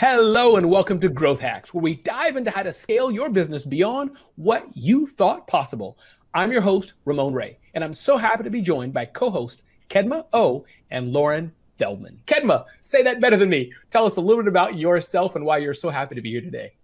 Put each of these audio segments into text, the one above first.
Hello, and welcome to Growth Hacks, where we dive into how to scale your business beyond what you thought possible. I'm your host, Ramon Ray, and I'm so happy to be joined by co host Kedma Ough and Loren Feldman. Kedma, say that better than me. Tell us a little bit about yourself and why you're so happy to be here today.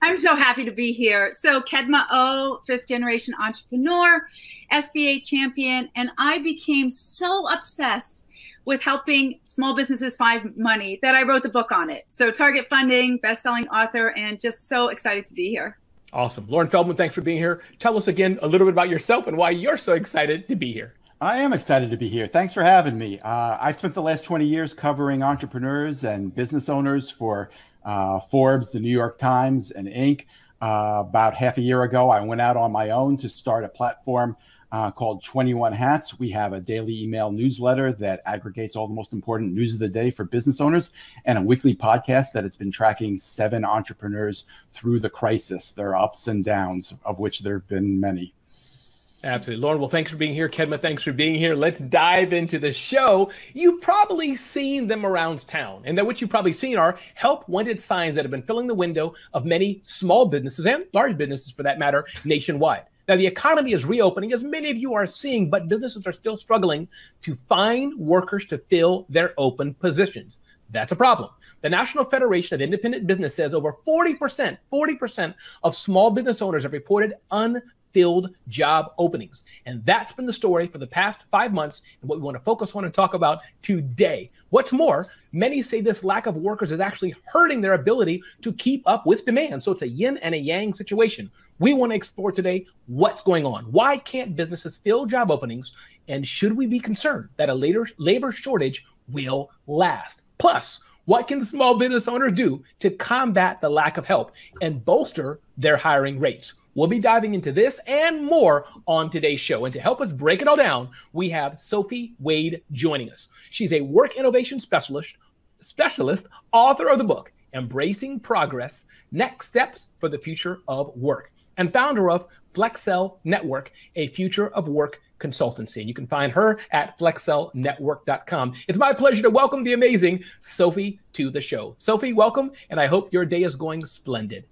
I'm so happy to be here. So, Kedma Ough, fifth generation entrepreneur, SBA champion, and I became so obsessed with helping small businesses find money that I wrote the book on it. So, target funding, best selling author, and just so excited to be here. Awesome. Loren Feldman, thanks for being here. Tell us again a little bit about yourself and why you're so excited to be here. I am excited to be here. Thanks for having me. Uh, I've spent the last 20 years covering entrepreneurs and business owners for uh, Forbes, the New York Times, and Inc. Uh, about half a year ago, I went out on my own to start a platform uh, called 21 Hats. We have a daily email newsletter that aggregates all the most important news of the day for business owners and a weekly podcast that has been tracking seven entrepreneurs through the crisis, their ups and downs, of which there have been many. Absolutely. Loren, well, thanks for being here. Kedma, thanks for being here. Let's dive into the show. You've probably seen them around town, and that what you've probably seen are help wanted signs that have been filling the window of many small businesses and large businesses for that matter nationwide. Now, the economy is reopening, as many of you are seeing, but businesses are still struggling to find workers to fill their open positions. That's a problem. The National Federation of Independent Business says over 40%, 40% of small business owners have reported unfilled job openings. And that's been the story for the past five months and what we want to focus on and talk about today. What's more, many say this lack of workers is actually hurting their ability to keep up with demand. So it's a yin and a yang situation. We want to explore today what's going on. Why can't businesses fill job openings? And should we be concerned that a later labor shortage will last? Plus, what can small business owners do to combat the lack of help and bolster their hiring rates? We'll be diving into this and more on today's show. And to help us break it all down, we have Sophie Wade joining us. She's a work innovation specialist, specialist, author of the book Embracing Progress: Next Steps for the Future of Work, and founder of Flexcel Network, a future of work consultancy. And you can find her at flexcelnetwork.com. It's my pleasure to welcome the amazing Sophie to the show. Sophie, welcome, and I hope your day is going splendid.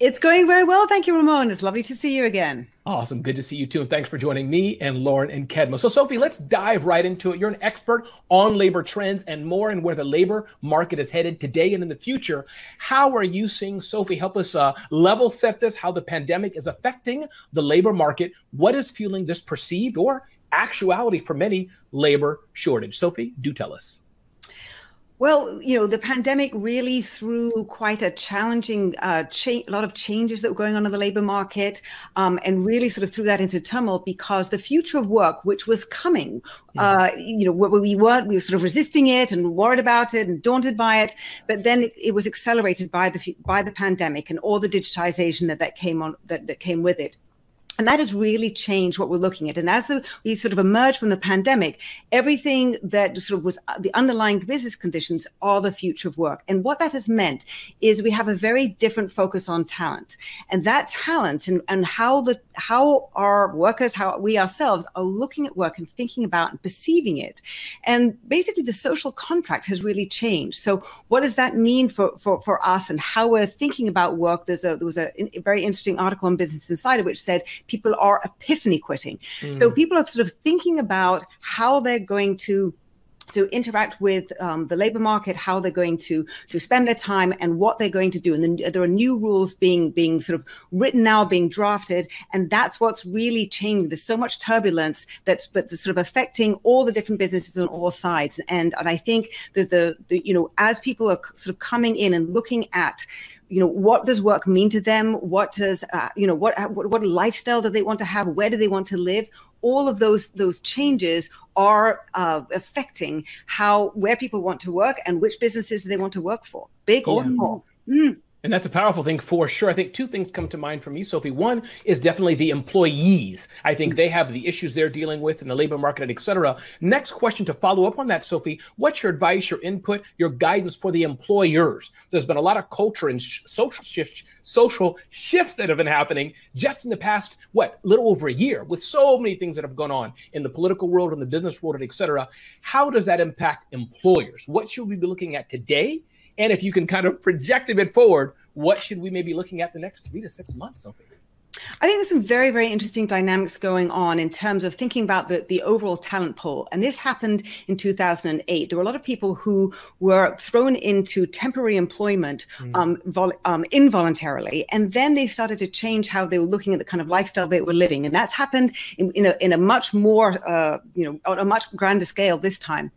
It's going very well. Thank you, Ramon. It's lovely to see you again. Awesome. Good to see you too. And thanks for joining me and Loren and Kedma. So, Sophie, let's dive right into it. You're an expert on labor trends and more and where the labor market is headed today and in the future. How are you seeing, Sophie, help us uh, level set this, how the pandemic is affecting the labor market? What is fueling this perceived or actuality for many labor shortage? Sophie, do tell us. Well, you know, the pandemic really threw quite a challenging, uh, cha- a lot of changes that were going on in the labor market, um, and really sort of threw that into tumult because the future of work, which was coming, uh, you know, we weren't, we were sort of resisting it and worried about it and daunted by it, but then it, it was accelerated by the by the pandemic and all the digitization that that came on that, that came with it and that has really changed what we're looking at. And as the, we sort of emerge from the pandemic, everything that sort of was uh, the underlying business conditions are the future of work. And what that has meant is we have a very different focus on talent. And that talent and, and how the how our workers, how we ourselves are looking at work and thinking about and perceiving it. And basically the social contract has really changed. So what does that mean for, for, for us and how we're thinking about work? There's a there was a, a very interesting article on Business Insider which said people are epiphany quitting. Mm. So people are sort of thinking about how they're going to to interact with um, the labor market, how they're going to to spend their time, and what they're going to do. And then there are new rules being being sort of written now, being drafted, and that's what's really changing. There's so much turbulence that's but the sort of affecting all the different businesses on all sides. And and I think there's the, the you know as people are sort of coming in and looking at you know what does work mean to them? What does uh, you know what, what what lifestyle do they want to have? Where do they want to live? All of those those changes are uh, affecting how where people want to work and which businesses they want to work for? Big or small? Mm. And that's a powerful thing for sure. I think two things come to mind for me, Sophie. One is definitely the employees. I think they have the issues they're dealing with in the labor market, et cetera. Next question to follow up on that, Sophie. What's your advice, your input, your guidance for the employers? There's been a lot of culture and sh- social shifts, social shifts that have been happening just in the past, what, little over a year, with so many things that have gone on in the political world, in the business world, et cetera. How does that impact employers? What should we be looking at today? And if you can kind of project a bit forward, what should we maybe looking at the next three to six months, Sophie? I think there's some very, very interesting dynamics going on in terms of thinking about the, the overall talent pool. And this happened in 2008. There were a lot of people who were thrown into temporary employment mm. um, vol- um, involuntarily. And then they started to change how they were looking at the kind of lifestyle they were living. And that's happened in, in, a, in a much more, uh, you know, on a much grander scale this time.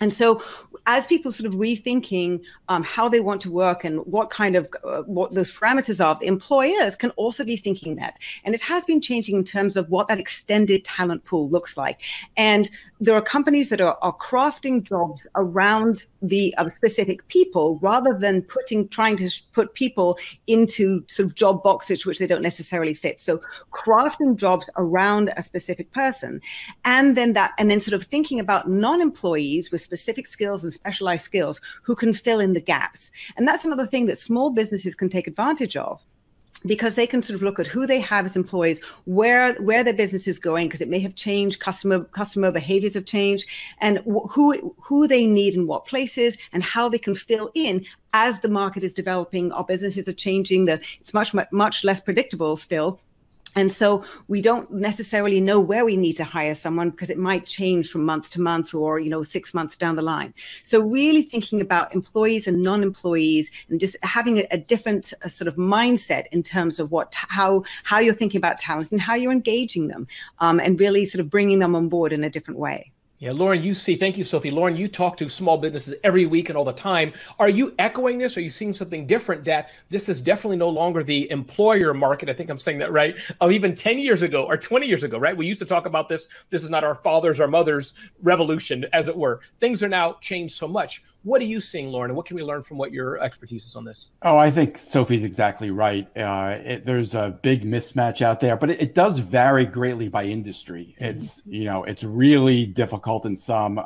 And so, as people sort of rethinking um, how they want to work and what kind of uh, what those parameters are, the employers can also be thinking that. And it has been changing in terms of what that extended talent pool looks like. And there are companies that are, are crafting jobs around the uh, specific people rather than putting trying to put people into sort of job boxes which they don't necessarily fit. So crafting jobs around a specific person, and then that and then sort of thinking about non-employees with specific skills and specialized skills who can fill in the gaps. And that's another thing that small businesses can take advantage of because they can sort of look at who they have as employees, where where their business is going, because it may have changed, customer customer behaviors have changed, and who who they need in what places, and how they can fill in as the market is developing. Our businesses are changing. The it's much much less predictable still and so we don't necessarily know where we need to hire someone because it might change from month to month or you know six months down the line. So really thinking about employees and non-employees and just having a, a different a sort of mindset in terms of what how how you're thinking about talent and how you're engaging them um, and really sort of bringing them on board in a different way yeah, Loren, you see, thank you, Sophie. Loren, you talk to small businesses every week and all the time. Are you echoing this? Are you seeing something different that this is definitely no longer the employer market? I think I'm saying that right. Of even 10 years ago or 20 years ago, right? We used to talk about this. This is not our father's or mother's revolution, as it were. Things are now changed so much. What are you seeing, Loren, and what can we learn from what your expertise is on this? Oh, I think Sophie's exactly right. Uh, it, there's a big mismatch out there, but it, it does vary greatly by industry. Mm-hmm. It's you know it's really difficult in some. Uh,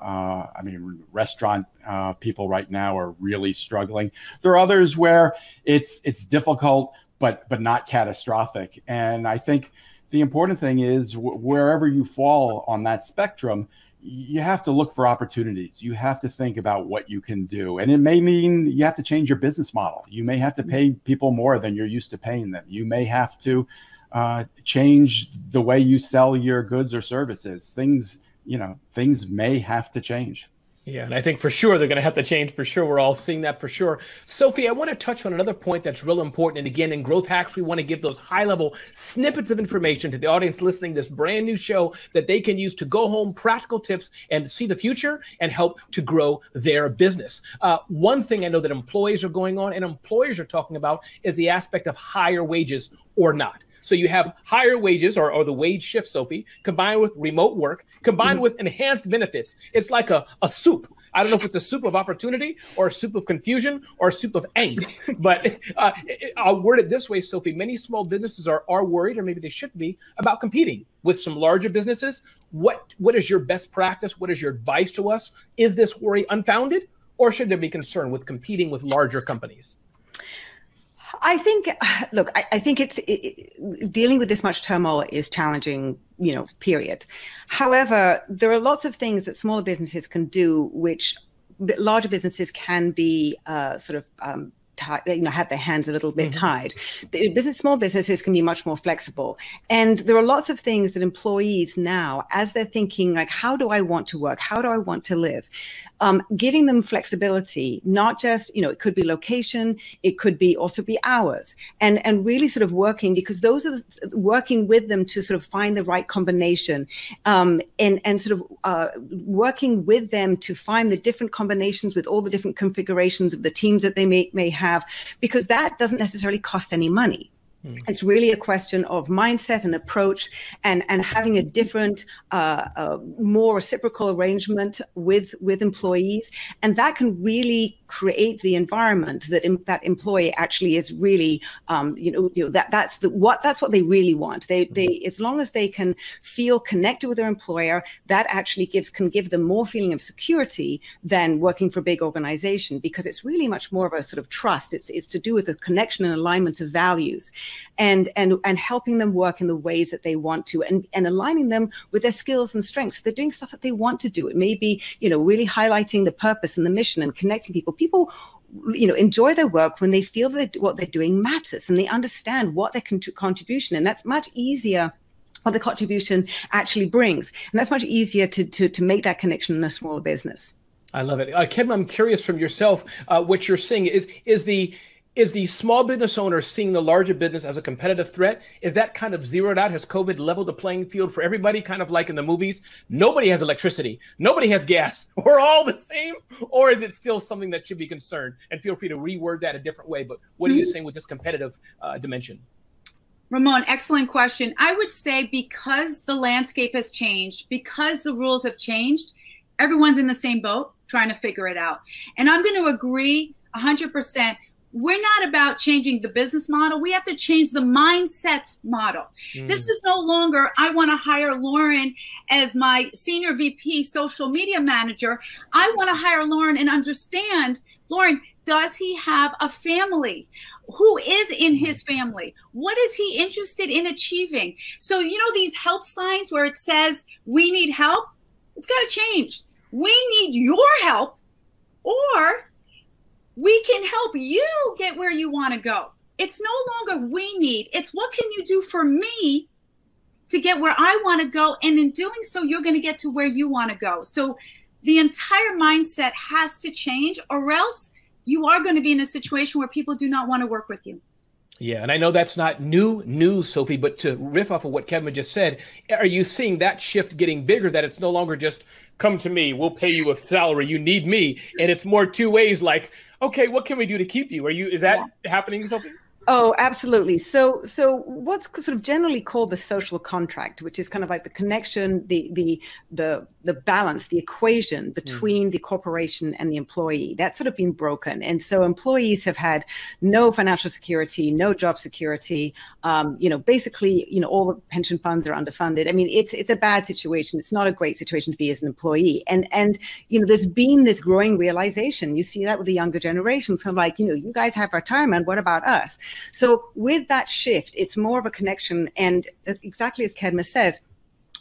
I mean, restaurant uh, people right now are really struggling. There are others where it's it's difficult, but but not catastrophic. And I think the important thing is w- wherever you fall on that spectrum you have to look for opportunities. You have to think about what you can do. And it may mean you have to change your business model. You may have to pay people more than you're used to paying them. You may have to uh, change the way you sell your goods or services. Things, you know, things may have to change. Yeah, and I think for sure they're going to have to change for sure. We're all seeing that for sure. Sophie, I want to touch on another point that's real important. And again, in Growth Hacks, we want to give those high level snippets of information to the audience listening this brand new show that they can use to go home, practical tips, and see the future and help to grow their business. Uh, one thing I know that employees are going on and employers are talking about is the aspect of higher wages or not. So you have higher wages or, or the wage shift, Sophie, combined with remote work, combined mm-hmm. with enhanced benefits. It's like a, a soup. I don't know if it's a soup of opportunity or a soup of confusion or a soup of angst, but uh, I'll word it this way, Sophie. Many small businesses are, are worried, or maybe they should be, about competing with some larger businesses. What What is your best practice? What is your advice to us? Is this worry unfounded, or should there be concern with competing with larger companies? I think, look, I, I think it's it, dealing with this much turmoil is challenging, you know, period. However, there are lots of things that smaller businesses can do, which larger businesses can be uh, sort of um, Tie, you know, have their hands a little bit mm-hmm. tied. The business, small businesses can be much more flexible, and there are lots of things that employees now, as they're thinking like, how do I want to work? How do I want to live? Um, giving them flexibility, not just, you know, it could be location, it could be also be hours and, and really sort of working because those are working with them to sort of find the right combination um, and, and sort of uh, working with them to find the different combinations with all the different configurations of the teams that they may, may have, because that doesn't necessarily cost any money. Hmm. It's really a question of mindset and approach, and and having a different, uh, uh, more reciprocal arrangement with with employees, and that can really create the environment that in, that employee actually is really, um, you know, you know that that's the what that's what they really want. They they hmm. as long as they can feel connected with their employer, that actually gives can give them more feeling of security than working for a big organization because it's really much more of a sort of trust. It's it's to do with the connection and alignment of values and and and helping them work in the ways that they want to and and aligning them with their skills and strengths. they're doing stuff that they want to do. It may be, you know, really highlighting the purpose and the mission and connecting people. People you know enjoy their work when they feel that what they're doing matters and they understand what their con- contribution and that's much easier what the contribution actually brings and that's much easier to to, to make that connection in a smaller business i love it uh, kim i'm curious from yourself uh, what you're seeing is is the is the small business owner seeing the larger business as a competitive threat? Is that kind of zeroed out? Has COVID leveled the playing field for everybody, kind of like in the movies? Nobody has electricity, nobody has gas. We're all the same. Or is it still something that should be concerned? And feel free to reword that a different way. But what are you mm-hmm. saying with this competitive uh, dimension? Ramon, excellent question. I would say because the landscape has changed, because the rules have changed, everyone's in the same boat trying to figure it out. And I'm going to agree 100% we're not about changing the business model. We have to change the mindset model. Mm. This is no longer, I want to hire Loren as my senior VP social media manager. I want to hire Loren and understand, Loren, does he have a family? Who is in mm. his family? What is he interested in achieving? So, you know, these help signs where it says, we need help, it's got to change. We need your help or we can help you get where you want to go. It's no longer we need, it's what can you do for me to get where I want to go. And in doing so, you're going to get to where you want to go. So the entire mindset has to change, or else you are going to be in a situation where people do not want to work with you. Yeah, and I know that's not new news, Sophie, but to riff off of what Kedma just said, are you seeing that shift getting bigger that it's no longer just come to me, we'll pay you a salary, you need me, and it's more two ways like, okay, what can we do to keep you? Are you is that yeah. happening, Sophie? Oh, absolutely. So, so what's sort of generally called the social contract, which is kind of like the connection, the the the the balance, the equation between mm. the corporation and the employee. That's sort of been broken, and so employees have had no financial security, no job security. Um, you know, basically, you know, all the pension funds are underfunded. I mean, it's it's a bad situation. It's not a great situation to be as an employee. And and you know, there's been this growing realization. You see that with the younger generations, kind of like, you know, you guys have retirement. What about us? So with that shift, it's more of a connection, and exactly as Kedma says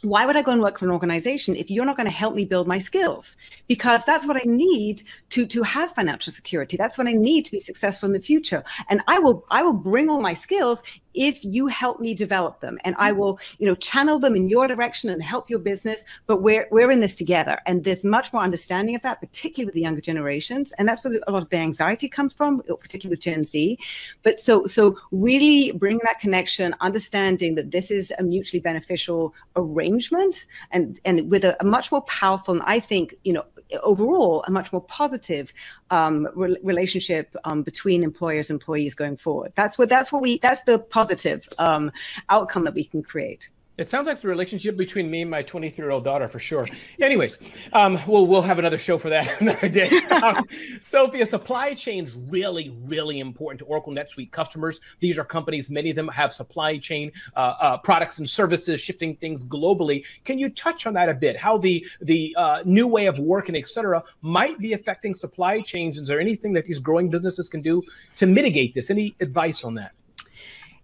why would I go and work for an organization if you're not going to help me build my skills? Because that's what I need to to have financial security. That's what I need to be successful in the future. And I will I will bring all my skills if you help me develop them and I mm-hmm. will, you know, channel them in your direction and help your business. But we're we're in this together. And there's much more understanding of that, particularly with the younger generations. And that's where a lot of the anxiety comes from, particularly with Gen Z. But so so really bring that connection, understanding that this is a mutually beneficial arrangement and and with a, a much more powerful and I think, you know, overall a much more positive um, re- relationship um, between employers and employees going forward. That's what that's what we that's the positive um, outcome that we can create. It sounds like the relationship between me and my 23 year old daughter for sure. Anyways, um, we'll we'll have another show for that another day. Um, Sophia, supply chain's really really important to Oracle NetSuite customers. These are companies, many of them have supply chain uh, uh, products and services, shifting things globally. Can you touch on that a bit? How the the uh, new way of working, et cetera, might be affecting supply chains? Is there anything that these growing businesses can do to mitigate this? Any advice on that?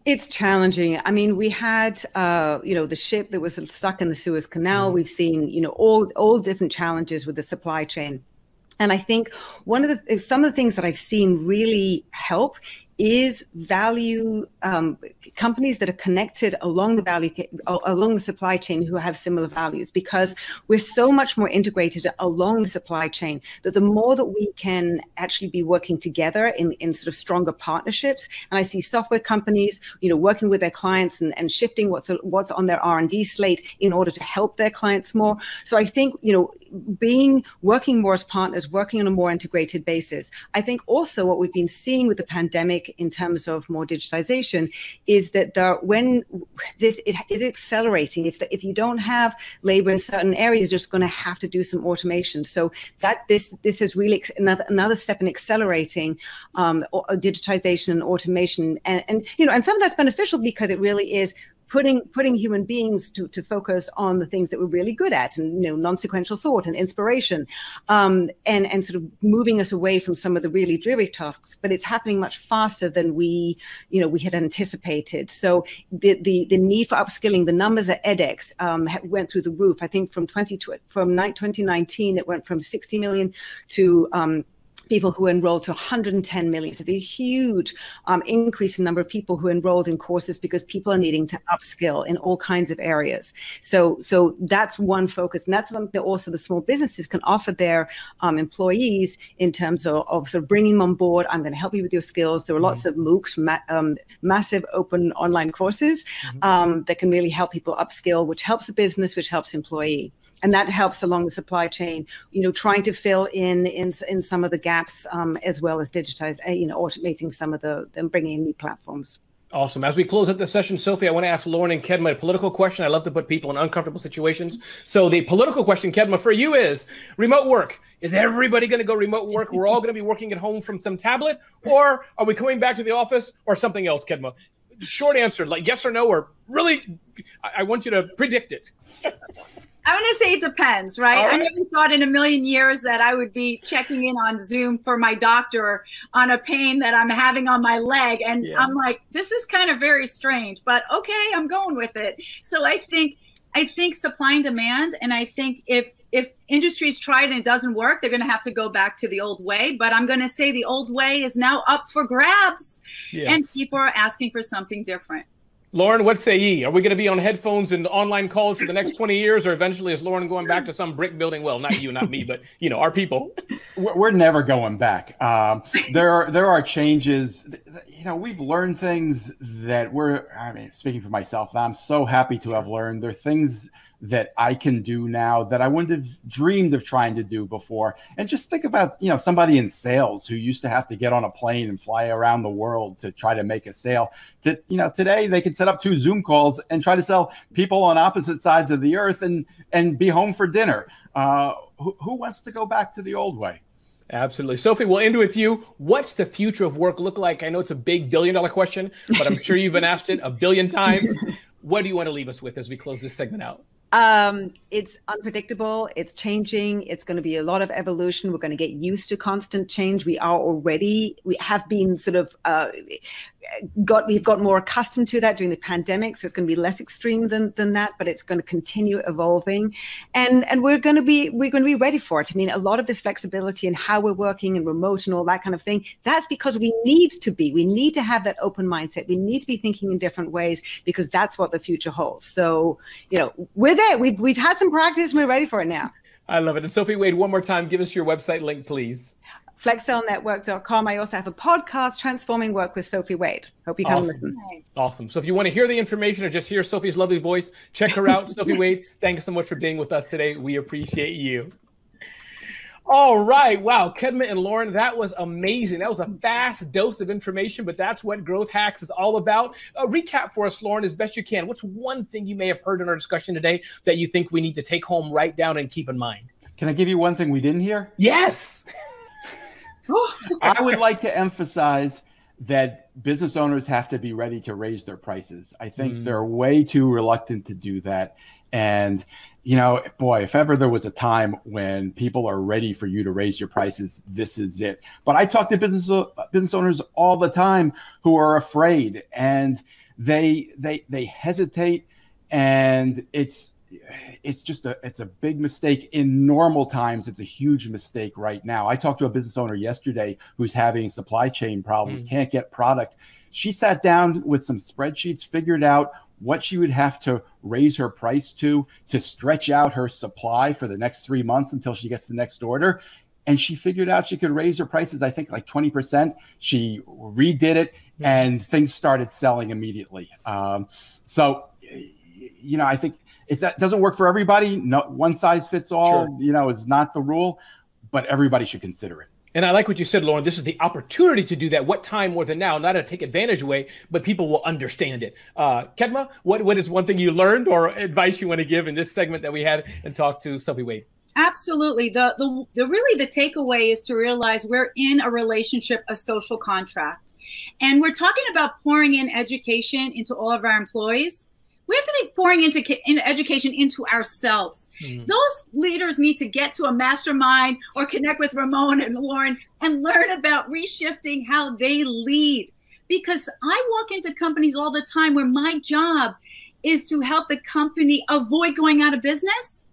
It's challenging. I mean, we had, uh, you know, the ship that was stuck in the Suez Canal. Mm-hmm. We've seen, you know, all all different challenges with the supply chain. And I think one of the some of the things that I've seen really help is value um, companies that are connected along the value along the supply chain who have similar values because we're so much more integrated along the supply chain that the more that we can actually be working together in, in sort of stronger partnerships. And i see software companies you know working with their clients and, and shifting what's what's on their r&d slate in order to help their clients more. So i think you know being working more as partners working on a more integrated basis. I think also what we've been seeing with the pandemic in terms of more digitization is that there, when this it is accelerating, if the, if you don't have labor in certain areas, you're just going to have to do some automation. So that this this is really another another step in accelerating um, digitization and automation, and and you know, and some of that's beneficial because it really is putting putting human beings to, to focus on the things that we're really good at and you know non-sequential thought and inspiration um, and and sort of moving us away from some of the really dreary tasks. But it's happening much faster than we you know we had anticipated. So the the, the need for upskilling the numbers at edX um, went through the roof. I think from 20 from 2019 it went from 60 million to um, people who enrolled to 110 million. So the huge um, increase in number of people who enrolled in courses because people are needing to upskill in all kinds of areas. So so that's one focus, and that's something that also the small businesses can offer their um, employees in terms of, of sort of bringing them on board. I'm going to help you with your skills. There are lots mm-hmm. of MOOCs, ma- um, massive open online courses mm-hmm. Um, that can really help people upskill, which helps the business, which helps employee and that helps along the supply chain you know trying to fill in in, in some of the gaps um, as well as digitize uh, you know automating some of the them bringing in new platforms Awesome. As we close out the session, Sophie, I want to ask Loren and Kedma a political question. I love to put people in uncomfortable situations. So the political question, Kedma, for you is remote work. Is everybody going to go remote work? We're all going to be working at home from some tablet, or are we coming back to the office, or something else, Kedma? Short answer, like yes or no, or really, I want you to predict it. I'm going to say it depends, right? right? I never thought in a million years that I would be checking in on Zoom for my doctor on a pain that I'm having on my leg. And yeah. I'm like, this is kind of very strange, but okay, I'm going with it. So I think, I think supply and demand. And I think if, if industries try it and it doesn't work, they're going to have to go back to the old way. But I'm going to say the old way is now up for grabs yes. and people are asking for something different. Loren, what say ye? Are we going to be on headphones and online calls for the next 20 years, or eventually is Loren going back to some brick building? Well, not you, not me, but you know, our people. We're never going back. Um, there are there are changes. You know, we've learned things that we're. I mean, speaking for myself, I'm so happy to have learned. There are things that I can do now that I wouldn't have dreamed of trying to do before. And just think about, you know, somebody in sales who used to have to get on a plane and fly around the world to try to make a sale. To, you know, today they can set up two Zoom calls and try to sell people on opposite sides of the earth and and be home for dinner. Uh, who, who wants to go back to the old way? Absolutely. Sophie, we'll end with you. What's the future of work look like? I know it's a big billion dollar question, but I'm sure you've been asked it a billion times. What do you want to leave us with as we close this segment out? Um, it's unpredictable. It's changing. It's going to be a lot of evolution. We're going to get used to constant change. We are already, we have been sort of uh, got we've got more accustomed to that during the pandemic so it's going to be less extreme than than that but it's going to continue evolving. And and we're going to be we're going to be ready for it. I mean a lot of this flexibility and how we're working and remote and all that kind of thing that's because we need to be. We need to have that open mindset. We need to be thinking in different ways because that's what the future holds. So you know we're there. We've, we've had some practice. And we're ready for it now. I love it. And Sophie Wade, one more time, give us your website link, please flexcelnetwork.com. I also have a podcast, Transforming Work with Sophie Wade. Hope you come awesome. listen. Awesome. So if you want to hear the information or just hear Sophie's lovely voice, check her out. Sophie Wade, thank you so much for being with us today. We appreciate you. All right. Wow. Kedma and Loren, that was amazing. That was a fast dose of information, but that's what Growth Hacks is all about. A recap for us, Loren, as best you can. What's one thing you may have heard in our discussion today that you think we need to take home, write down, and keep in mind? Can I give you one thing we didn't hear? Yes. I would like to emphasize that business owners have to be ready to raise their prices. I think mm. they're way too reluctant to do that. And, you know, boy, if ever there was a time when people are ready for you to raise your prices, this is it. But I talk to business business owners all the time who are afraid and they they they hesitate and it's it's just a it's a big mistake in normal times. It's a huge mistake right now. I talked to a business owner yesterday who's having supply chain problems mm. can't get product. She sat down with some spreadsheets figured out what she would have to raise her price to to stretch out her supply for the next three months until she gets the next order. And she figured out she could raise her prices i think like 20% she redid it mm. and things started selling immediately. Um, so you know i think it's that doesn't work for everybody. No one size fits all, sure. you know, is not the rule, but everybody should consider it. And I like what you said, Loren. This is the opportunity to do that. What time more than now? Not to take advantage away, but people will understand it. Uh, Kedma, what, what is one thing you learned or advice you want to give in this segment that we had and talked to Sophie Wade? Absolutely. The, the the really the takeaway is to realize we're in a relationship, a social contract, and we're talking about pouring in education into all of our employees we have to be pouring into in education into ourselves. Mm. Those leaders need to get to a mastermind or connect with Ramon and Loren and learn about reshifting how they lead. Because I walk into companies all the time where my job is to help the company avoid going out of business.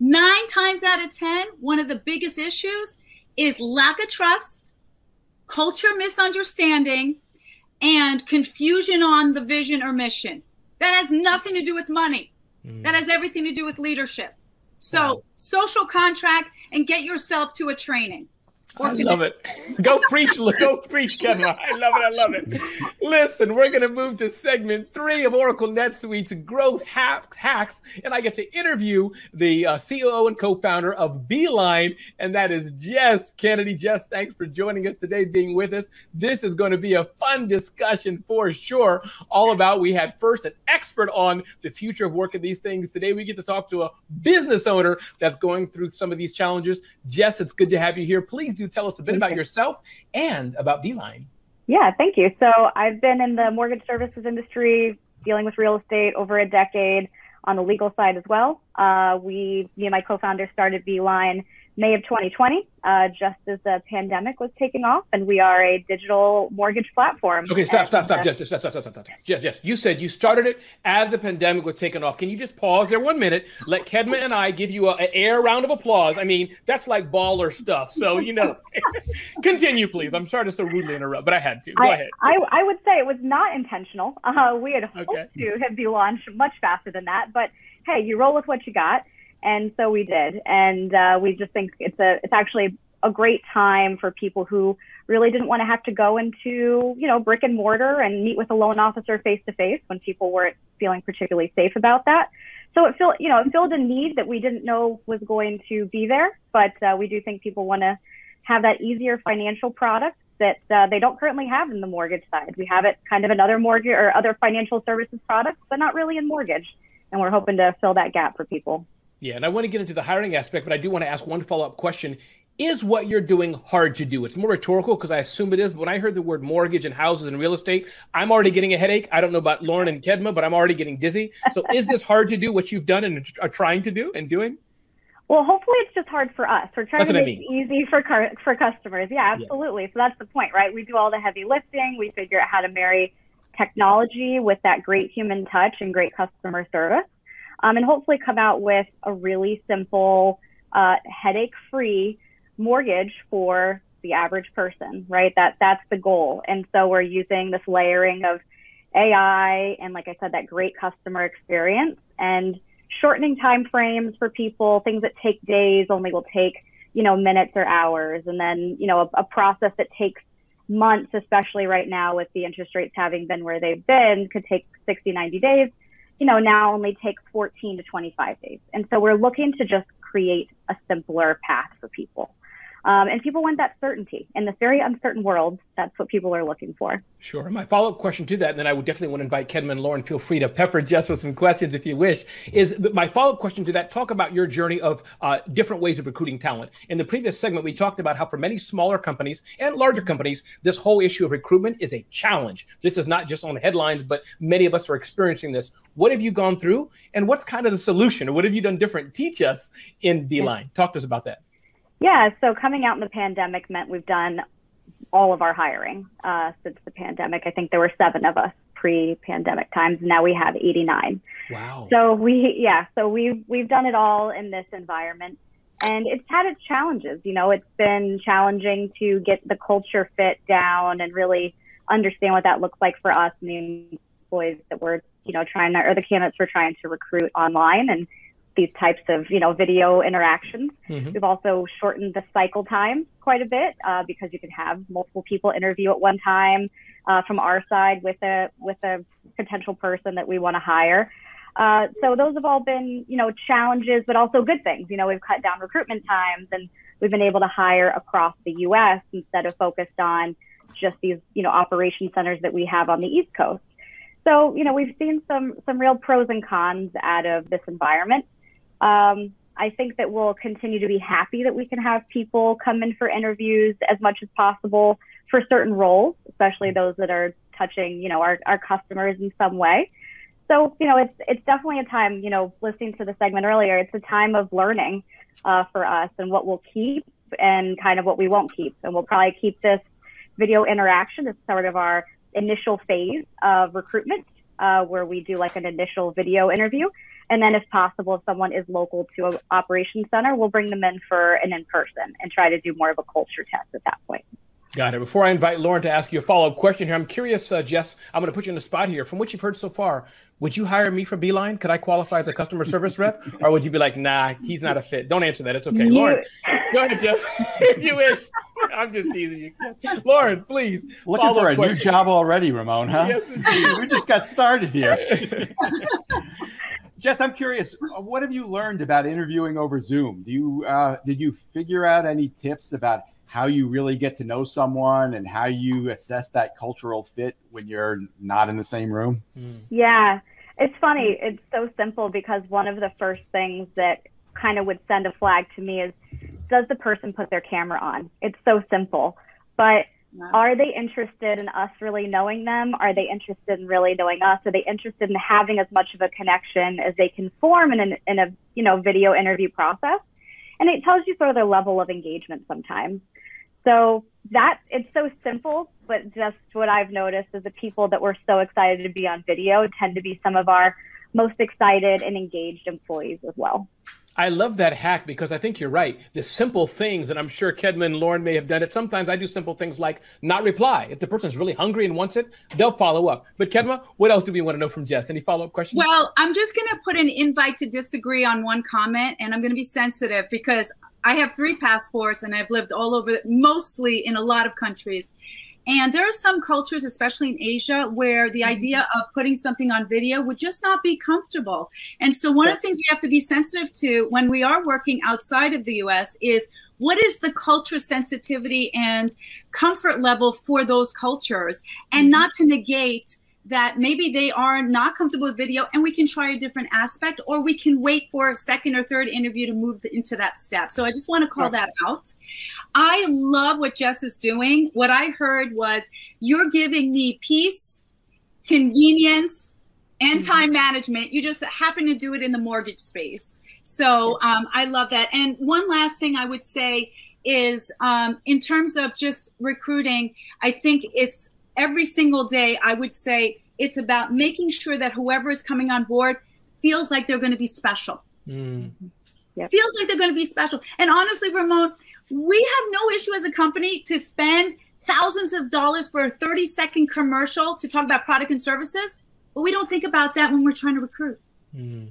Nine times out of 10, one of the biggest issues is lack of trust, culture misunderstanding, and confusion on the vision or mission. That has nothing to do with money. Mm. That has everything to do with leadership. So, wow. social contract and get yourself to a training. I love it. Go preach, go preach, Kedma. I love it. I love it. Listen, we're going to move to segment three of Oracle NetSuite's growth hacks, and I get to interview the uh, CEO and co-founder of Beeline, and that is Jess Kennedy. Jess, thanks for joining us today, being with us. This is going to be a fun discussion for sure. All about we had first an expert on the future of work and these things. Today we get to talk to a business owner that's going through some of these challenges. Jess, it's good to have you here. Please do tell us a bit about yourself and about Beeline. Yeah, thank you. So I've been in the mortgage services industry, dealing with real estate over a decade on the legal side as well. Uh, we, me and my co-founder started Beeline May of 2020, uh, just as the pandemic was taking off, and we are a digital mortgage platform. Okay, stop, stop, stop, Jess, stop, stop, stop, stop, stop. Jess, Jess, you said you started it as the pandemic was taking off. Can you just pause there one minute? Let Kedma and I give you an air round of applause. I mean, that's like baller stuff. So you know, continue, please. I'm sorry to so rudely interrupt, but I had to. Go I, ahead. I, I would say it was not intentional. Uh, we had hoped okay. to have be launched much faster than that, but hey, you roll with what you got and so we did. And uh, we just think it's a it's actually a great time for people who really didn't want to have to go into you know brick and mortar and meet with a loan officer face to face when people weren't feeling particularly safe about that. So it filled you know it filled a need that we didn't know was going to be there but uh, we do think people want to have that easier financial product that uh, they don't currently have in the mortgage side. We have it kind of in other mortgage or other financial services products but not really in mortgage. And we're hoping to fill that gap for people yeah, and I want to get into the hiring aspect, but I do want to ask one follow up question. Is what you're doing hard to do? It's more rhetorical because I assume it is. But when I heard the word mortgage and houses and real estate, I'm already getting a headache. I don't know about Loren and Kedma, but I'm already getting dizzy. So is this hard to do what you've done and are trying to do and doing? Well, hopefully it's just hard for us. We're trying that's to make I mean. it easy for car- for customers. Yeah, absolutely. Yeah. So that's the point, right? We do all the heavy lifting. We figure out how to marry technology with that great human touch and great customer service um, and hopefully come out with a really simple, uh, headache-free mortgage for the average person, right? That that's the goal. And so we're using this layering of AI and, like I said, that great customer experience and shortening time frames for people. Things that take days only will take you know minutes or hours, and then you know a, a process that takes months, especially right now with the interest rates having been where they've been, could take 60, 90 days you know, now only takes 14 to 25 days. And so we're looking to just create a simpler path for people. Um, and people want that certainty. In this very uncertain world, that's what people are looking for. Sure. My follow up question to that, and then I would definitely want to invite Kedma and Loren, feel free to pepper Jess with some questions if you wish, is my follow up question to that talk about your journey of uh, different ways of recruiting talent. In the previous segment, we talked about how for many smaller companies and larger companies, this whole issue of recruitment is a challenge. This is not just on the headlines, but many of us are experiencing this. What have you gone through, and what's kind of the solution, or what have you done different? Teach us in Beeline. Talk to us about that. Yeah, so coming out in the pandemic meant we've done all of our hiring uh, since the pandemic. I think there were seven of us pre-pandemic times. And now we have 89. Wow. So we, yeah, so we've we've done it all in this environment, and it's had its challenges. You know, it's been challenging to get the culture fit down and really understand what that looks like for us and the employees that we're, you know, trying to, or the candidates we're trying to recruit online and these types of you know video interactions. Mm-hmm. We've also shortened the cycle time quite a bit uh, because you can have multiple people interview at one time uh, from our side with a with a potential person that we want to hire. Uh, so those have all been you know challenges, but also good things. You know we've cut down recruitment times and we've been able to hire across the U.S. instead of focused on just these you know operation centers that we have on the East Coast. So, you know, we've seen some some real pros and cons out of this environment. Um, I think that we'll continue to be happy that we can have people come in for interviews as much as possible for certain roles, especially those that are touching, you know, our, our customers in some way. So, you know, it's it's definitely a time, you know, listening to the segment earlier, it's a time of learning uh, for us and what we'll keep and kind of what we won't keep. And we'll probably keep this video interaction as sort of our initial phase of recruitment, uh, where we do like an initial video interview And then, if possible, if someone is local to an operations center, we'll bring them in for an in person and try to do more of a culture test at that point. Got it. Before I invite Loren to ask you a follow up question here, I'm curious, uh, Jess, I'm going to put you in the spot here. From what you've heard so far, would you hire me for Beeline? Could I qualify as a customer service rep? Or would you be like, nah, he's not a fit? Don't answer that. It's okay. You, Loren, go ahead, Jess, if you wish. I'm just teasing you. Loren, please. Looking for a question. new job already, Ramon, huh? Yes, indeed. we just got started here. Jess, I'm curious. What have you learned about interviewing over Zoom? Do you uh, did you figure out any tips about how you really get to know someone and how you assess that cultural fit when you're not in the same room? Hmm. Yeah, it's funny. It's so simple because one of the first things that kind of would send a flag to me is does the person put their camera on? It's so simple. But are they interested in us really knowing them? Are they interested in really knowing us? Are they interested in having as much of a connection as they can form in, an, in a you know video interview process? And it tells you sort of their level of engagement sometimes. So that it's so simple, but just what I've noticed is the people that were so excited to be on video tend to be some of our most excited and engaged employees as well. I love that hack because I think you're right. The simple things, and I'm sure Kedma and Loren may have done it. Sometimes I do simple things like not reply. If the person's really hungry and wants it, they'll follow up. But Kedma, what else do we want to know from Jess? Any follow up questions? Well, I'm just going to put an invite to disagree on one comment, and I'm going to be sensitive because I have three passports and I've lived all over, mostly in a lot of countries. And there are some cultures, especially in Asia, where the mm-hmm. idea of putting something on video would just not be comfortable. And so, one of the things we have to be sensitive to when we are working outside of the US is what is the culture sensitivity and comfort level for those cultures, and mm-hmm. not to negate that maybe they are not comfortable with video and we can try a different aspect or we can wait for a second or third interview to move into that step. So I just want to call that out. I love what Jess is doing. What I heard was you're giving me peace, convenience, and mm-hmm. time management. You just happen to do it in the mortgage space. So um, I love that. And one last thing I would say is um, in terms of just recruiting, I think it's every single day, I would say it's about making sure that whoever is coming on board feels like they're going to be special. Mm. Yep. Feels like they're going to be special. And honestly, Ramon, we have no issue as a company to spend thousands of dollars for a 30 second commercial to talk about product and services, but we don't think about that when we're trying to recruit. Mm.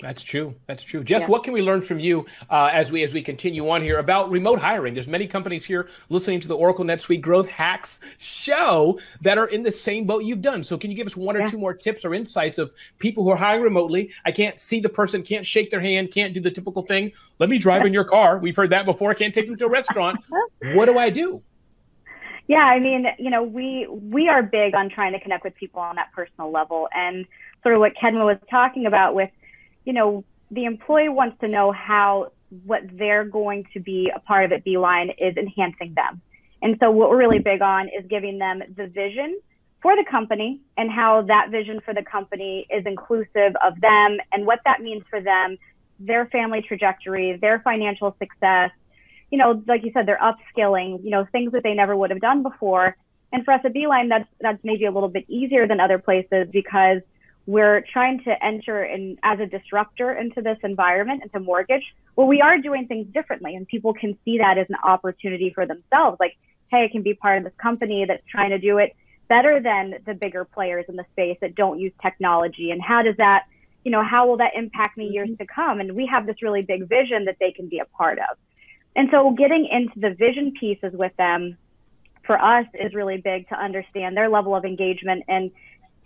That's true. That's true. Jess, yeah. what can we learn from you uh, as we as we continue on here about remote hiring? There's many companies here listening to the Oracle NetSuite Growth Hacks show that are in the same boat you've done. So, can you give us one or two more tips or insights of people who are hiring remotely? I can't see the person, can't shake their hand, can't do the typical thing. Let me drive in your car. We've heard that before. I can't take them to a restaurant. what do I do? Yeah, I mean, you know, we we are big on trying to connect with people on that personal level, and sort of what Kedma was talking about with you know, the employee wants to know how what they're going to be a part of at Beeline is enhancing them. And so what we're really big on is giving them the vision for the company and how that vision for the company is inclusive of them and what that means for them, their family trajectory, their financial success. You know, like you said, they're upskilling, you know, things that they never would have done before. And for us at Beeline, that's that's maybe a little bit easier than other places because we're trying to enter in as a disruptor into this environment, into mortgage, Well, we are doing things differently and people can see that as an opportunity for themselves. Like, hey, I can be part of this company that's trying to do it better than the bigger players in the space that don't use technology. And how does that, you know, how will that impact me years mm-hmm. to come? And we have this really big vision that they can be a part of. And so getting into the vision pieces with them for us is really big to understand their level of engagement and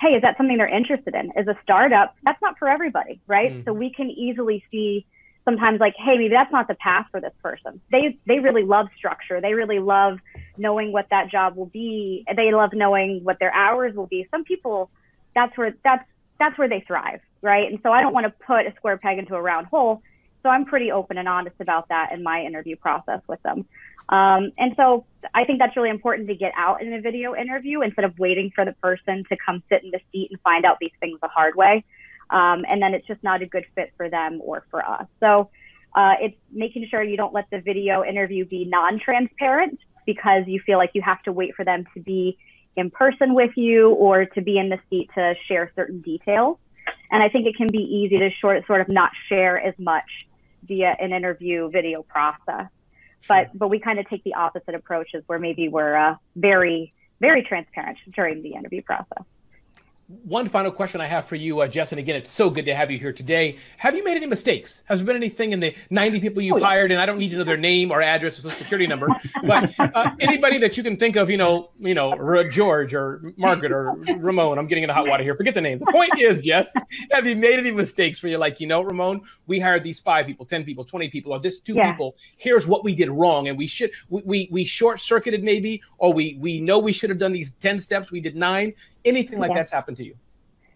hey, is that something they're interested in? As a startup, that's not for everybody, right? Mm-hmm. So we can easily see sometimes like, hey, maybe that's not the path for this person. They they really love structure. They really love knowing what that job will be. They love knowing what their hours will be. Some people, that's where that's that's where they thrive, right? And so I don't want to put a square peg into a round hole. So I'm pretty open and honest about that in my interview process with them. Um, and so I think that's really important to get out in a video interview instead of waiting for the person to come sit in the seat and find out these things the hard way. Um, and then it's just not a good fit for them or for us. So uh, it's making sure you don't let the video interview be non transparent because you feel like you have to wait for them to be in person with you or to be in the seat to share certain details. And I think it can be easy to short, sort of not share as much via an interview video process. But but we kind of take the opposite approach, approaches where maybe we're uh, very very transparent during the interview process. One final question I have for you, uh, Jess, and again, it's so good to have you here today. Have you made any mistakes? Has there been anything in the 90 people you've oh, yeah. hired, and I don't need to know their name or address or social security number, but uh, anybody that you can think of, you know, you know, George or Margaret or Ramon, I'm getting into hot water here. Forget the name. The point is, Jess, have you made any mistakes where you're like, you know, Ramon, we hired these five people, 10 people, 20 people, or this two yeah. people. Here's what we did wrong, and we should we we, we short circuited maybe, or we we know we should have done these 10 steps. We did nine anything like yeah. that's happened to you?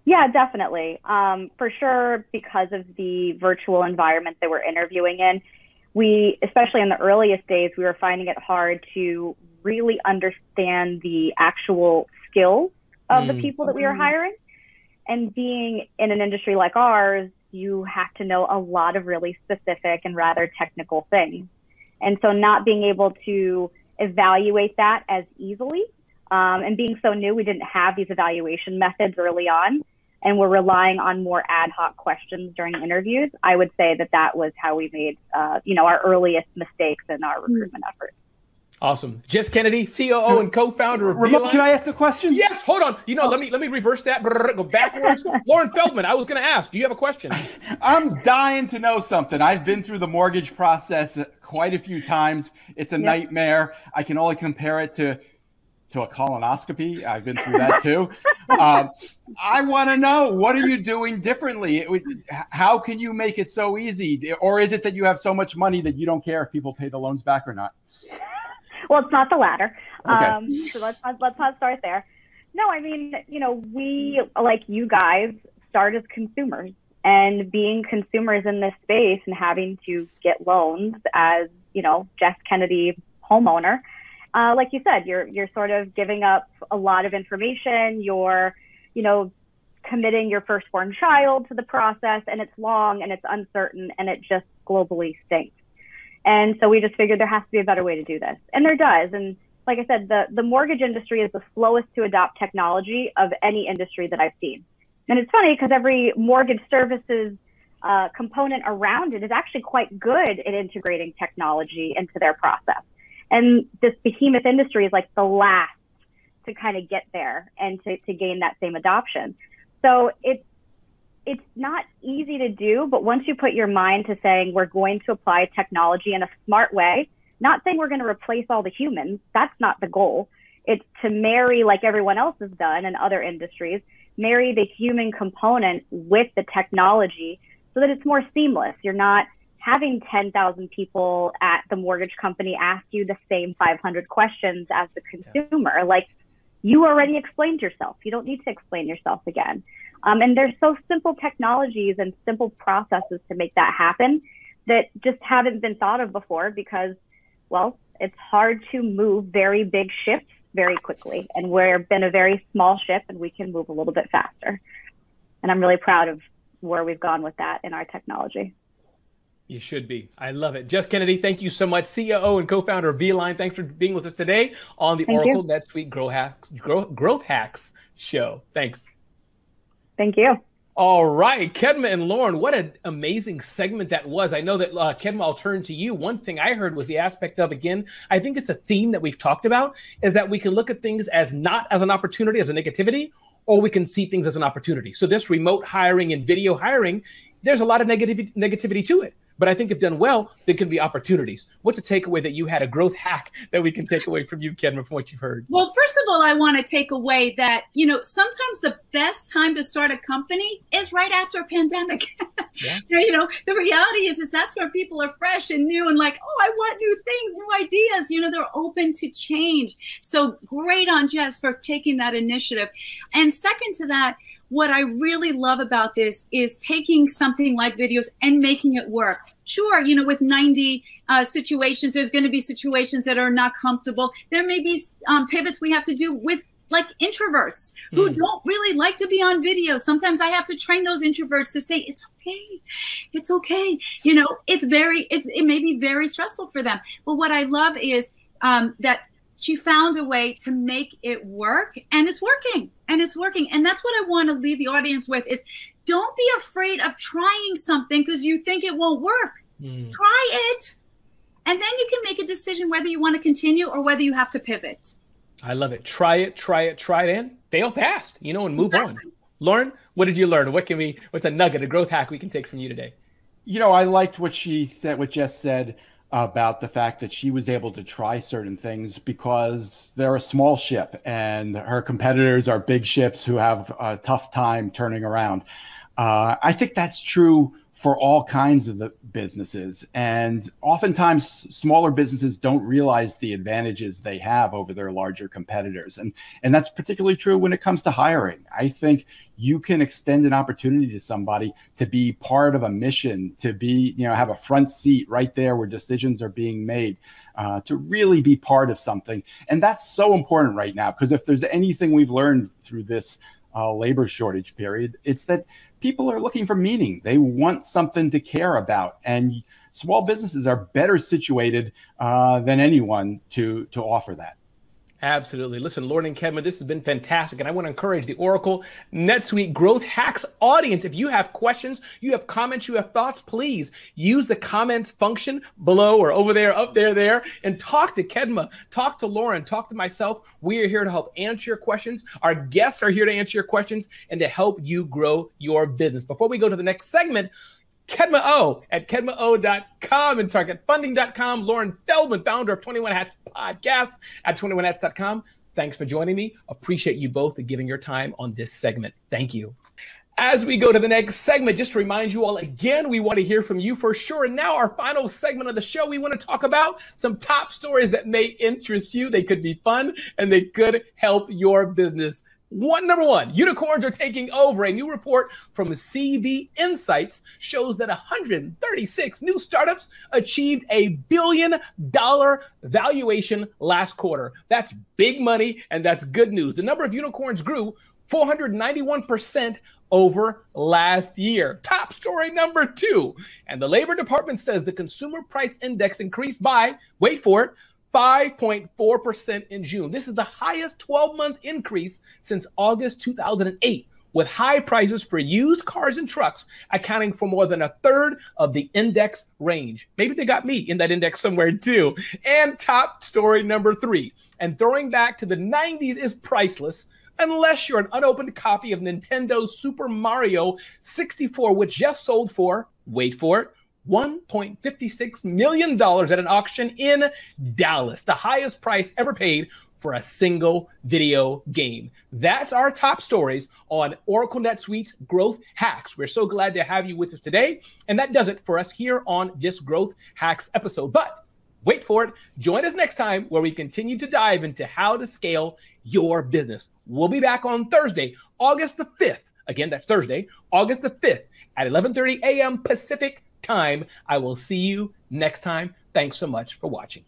Yeah, definitely. Um, for sure, because of the virtual environment that we're interviewing in, we, especially in the earliest days, we were finding it hard to really understand the actual skills of mm. the people that we were mm-hmm. hiring. And being in an industry like ours, you have to know a lot of really specific and rather technical things. And so, not being able to evaluate that as easily um, and being so new, we didn't have these evaluation methods early on, and we're relying on more ad hoc questions during interviews. I would say that that was how we made, uh, you know, our earliest mistakes in our recruitment mm. efforts. Awesome, Jess Kennedy, COO and co-founder of Remote, Can I ask a question? Yes. Hold on. You know, oh. let me let me reverse that. Go backwards. Loren Feldman, I was going to ask. Do you have a question? I'm dying to know something. I've been through the mortgage process quite a few times. It's a yep. nightmare. I can only compare it to to a colonoscopy. I've been through that too. um, I want to know what are you doing differently? how can you make it so easy? Or is it that you have so much money that you don't care if people pay the loans back or not? Well, it's not the latter. Okay. Um, so let's let's not start there. No, I mean, you know, we like you guys start as consumers and being consumers in this space and having to get loans as you know Jess Kennedy homeowner uh, like you said, you're you're sort of giving up a lot of information. You're, you know, committing your firstborn child to the process, and it's long and it's uncertain and it just globally stinks. And so we just figured there has to be a better way to do this, and there does. And like I said, the the mortgage industry is the slowest to adopt technology of any industry that I've seen. And it's funny because every mortgage services uh, component around it is actually quite good at integrating technology into their process. And this behemoth industry is like the last to kind of get there and to, to gain that same adoption. So it's it's not easy to do, but once you put your mind to saying we're going to apply technology in a smart way, not saying we're going to replace all the humans, that's not the goal. It's to marry, like everyone else has done in other industries, marry the human component with the technology so that it's more seamless. You're not having 10,000 people at the mortgage company ask you the same 500 questions as the consumer. Yeah. Like you already explained yourself. You don't need to explain yourself again. Um, and there's so simple technologies and simple processes to make that happen that just haven't been thought of before because, well, it's hard to move very big ships very quickly. And we've been a very small ship and we can move a little bit faster. And I'm really proud of where we've gone with that in our technology. You should be. I love it. Jess Kennedy, thank you so much. CEO and co-founder of Beeline. Thanks for being with us today on the thank Oracle you. NetSuite Growth Hacks, Growth, Growth Hacks show. Thanks. Thank you. All right, Kedma and Loren, what an amazing segment that was. I know that uh, Kedma, I'll turn to you. One thing I heard was the aspect of again, I think it's a theme that we've talked about is that we can look at things as not as an opportunity, as a negativity, or we can see things as an opportunity. So this remote hiring and video hiring, there's a lot of negativity negativity to it. But I think if done well, there can be opportunities. What's a takeaway that you had, a growth hack that we can take away from you, Ken, from what you've heard? Well, first of all, I want to take away that, you know, sometimes the best time to start a company is right after a pandemic. Yeah. you know, the reality is, is that's where people are fresh and new and like, oh, I want new things, new ideas. You know, they're open to change. So great on Jess for taking that initiative. And second to that, what I really love about this is taking something like videos and making it work. Sure, you know, with 90 uh, situations, there's going to be situations that are not comfortable. There may be um, pivots we have to do with like introverts who mm. don't really like to be on video. Sometimes I have to train those introverts to say it's okay. It's okay. You know, it's very it's it may be very stressful for them. But what I love is um, that she found a way to make it work and it's working and it's working and that's what i want to leave the audience with is don't be afraid of trying something because you think it won't work. Mm. Try it. And then you can make a decision whether you want to continue or whether you have to pivot. I love it. Try it, try it, try it and fail fast, you know, and move exactly. on. Loren, what did you learn? What can we, what's a nugget, a growth hack we can take from you today? You know, I liked what she said, what Jess said about the fact that she was able to try certain things because they're a small ship and her competitors are big ships who have a tough time turning around. Uh, I think that's true for all kinds of the businesses. And oftentimes, smaller businesses don't realize the advantages they have over their larger competitors. And, and that's particularly true when it comes to hiring. I think you can extend an opportunity to somebody to be part of a mission, to be, you know, have a front seat right there where decisions are being made, uh, to really be part of something. And that's so important right now, because if there's anything we've learned through this uh, labor shortage period, it's that people are looking for meaning. They want something to care about, and small businesses are better situated uh, than anyone to to offer that. Absolutely. Listen, Loren and Kevin, this has been fantastic. And I want to encourage the Oracle NetSuite Growth Hacks audience. If you have questions, you have comments, you have thoughts, please use the comments function below or over there, up there, there, and talk to Kedma, talk to Loren, talk to myself. We are here to help answer your questions. Our guests are here to answer your questions and to help you grow your business. Before we go to the next segment, Kedma Ough at kedmao.com and targetfunding.com. Loren Feldman, founder of 21 Hats Podcast at 21hats.com. Thanks for joining me. Appreciate you both giving your time on this segment. Thank you. As we go to the next segment, just to remind you all again, we want to hear from you for sure. And now, our final segment of the show, we want to talk about some top stories that may interest you. They could be fun and they could help your business one number one, unicorns are taking over. A new report from CB Insights shows that 136 new startups achieved a billion dollar valuation last quarter. That's big money and that's good news. The number of unicorns grew 491% over last year. Top story number two. And the Labor Department says the consumer price index increased by, wait for it, 5.4% in June. This is the highest 12 month increase since August 2008, with high prices for used cars and trucks accounting for more than a third of the index range. Maybe they got me in that index somewhere too. And top story number three. And throwing back to the 90s is priceless unless you're an unopened copy of Nintendo Super Mario 64, which just sold for, wait for it, $1.56 million at an auction in Dallas, the highest price ever paid for a single video game. That's our top stories on Oracle NetSuite's growth hacks. We're so glad to have you with us today. And that does it for us here on this growth hacks episode. But wait for it. Join us next time where we continue to dive into how to scale your business. We'll be back on Thursday, August the 5th. Again, that's Thursday, August the 5th at 11:30 a.m. Pacific time. I will see you next time. Thanks so much for watching.